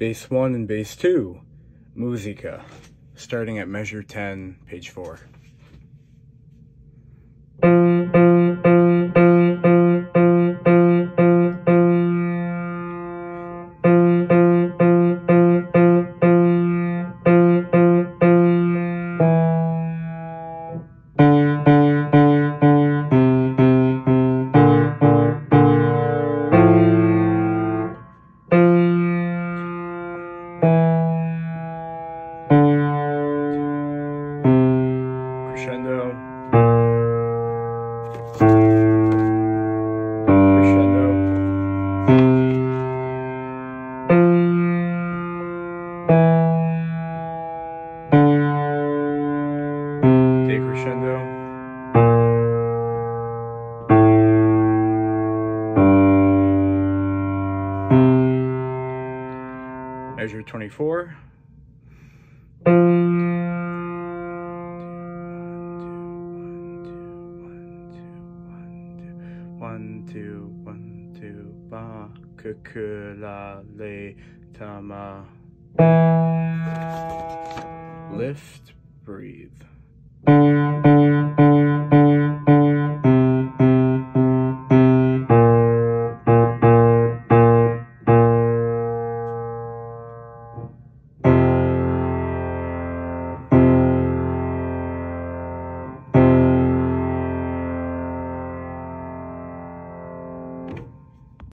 Bass 1 and Bass 2, Muusika, starting at measure 10, page 4. Decrescendo, measure 24. One, two, one, two, le, tama. Lift, breathe.